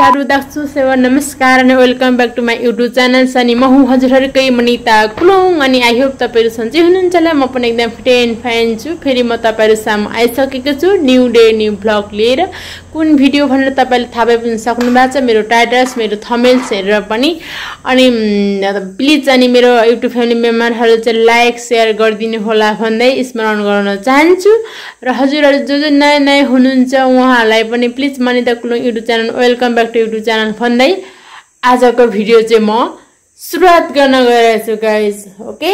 गाइजहरू दाजु सेवा नमस्कार अनि welcome back to my YouTube channel अनि म हुँ हजुरहरूकै मनिता कुलुङ अनि आई होप तपाईँहरू सन्चै हुनुहुन्छ होला म पनि एकदम फिट एन्ड फाइन छु फेरि म तपाईँहरू सामु आइसकेको छु न्यू डे न्यू ब्लग लिएर कुन भिडियो भनेर तपाईँले थाहा पाइ पनि सक्नु भएको छ मेरो टाइटल्स मेरो थमेल्स हेरेर पनि अनि प्लिज अनि मेरो युट्युब फ्यामिली मेम्बरहरू चाहिँ लाइक सेयर गरिदिनु होला भन्दै स्मरण गराउन चाहन्छु र हजुरहरू जो जो नयाँ नयाँ हुनुहुन्छ उहाँहरूलाई पनि please Manita Kulung YouTube channel welcome back to YouTube channel भन्दै आजको भिडियो चाहिँ म सुरुवात गर्न गइरहेको छु गाइज ओके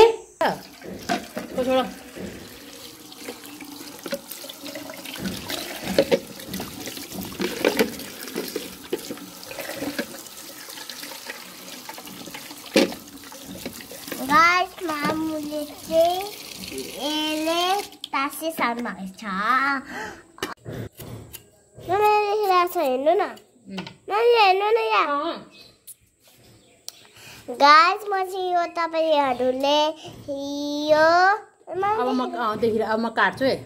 गाइस मामुले चाहिँ यसले तासे सालमा छ हेर्नु न। नानी हेर्नु न यहाँ गाइस म चाहिँ यो तपाईँहरूले यो अब म अब म काट्छु है।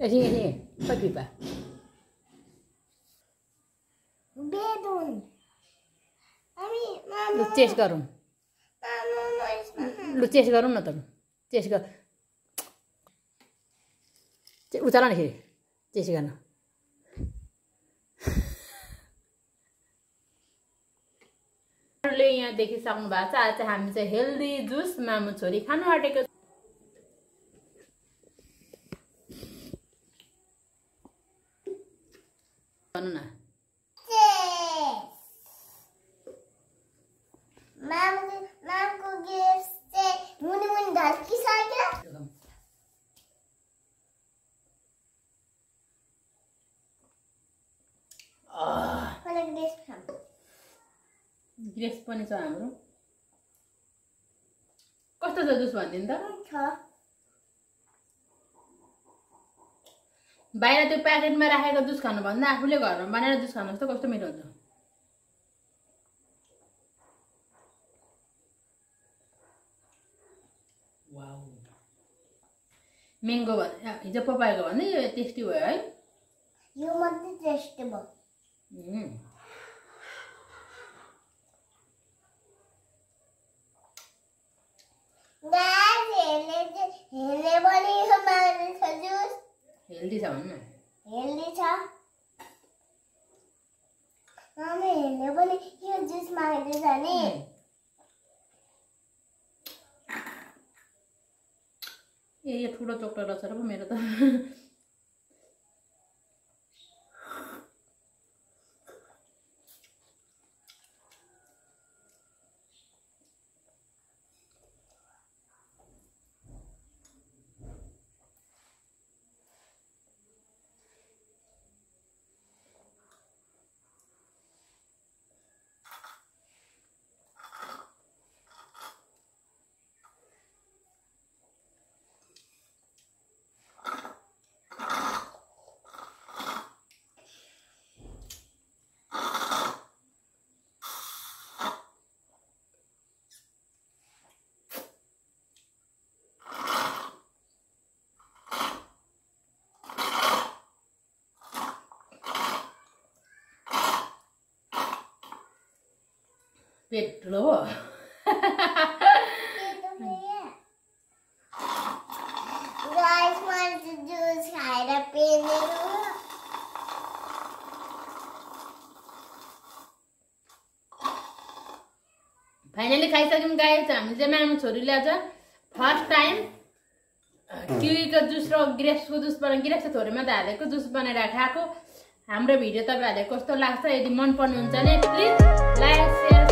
Sini, sini. Pergi, Pak. Bedun. Ami, mama. Lu chase garum. Mama, mama. Lu chase garum na tam. Chase gar. उतारा नहीं जैसे गाना यहाँ देखिसक्नु भएको छ आज चाहिँ हामी चाहिँ हेल्दी जुस मामु छोरी खानु आँटेको खानु ग्रेस पनि छ हाम्रो। कस्तो छ जुस भनिदिनु त? बाहिर त्यो प्याकेटमा राखेको जुस खानुभन्दा आफूले घरमा बनाएर जुस खानुहोस् त कस्तो मिठो हुन्छ? वाउ। म्याङ्गो भन् हिजो पपाएको भन्दै यो टेस्टी भयो है। यो मात्रै टेस्ट भयो उम्। गाइस हेर्ने चाहिँ हेर्ने पनि यो माग्ने छ जुस हेल्दी छ भन्नु न हेल्दी छ मामा हेर्ने पनि यो जुस माग्दैछ नि ए यो ठुलो चोक्टो रहेछ र पो मेरो त चाहिँ पेलेको फाइनली खाइसक्यौँ गाई हामीले चाहिँ मामु छोरीले आज फर्स्ट टाइम किवीको जुस र ग्रेप्सको जुस बनाए ग्रेप्स थोरैमा त हालेको जुस बनाएर खाएको हाम्रो भिडियो तपाईँहरूले कस्तो लाग्छ यदि मन पर्नुहुन्छ भने प्लिज लाइक सेयर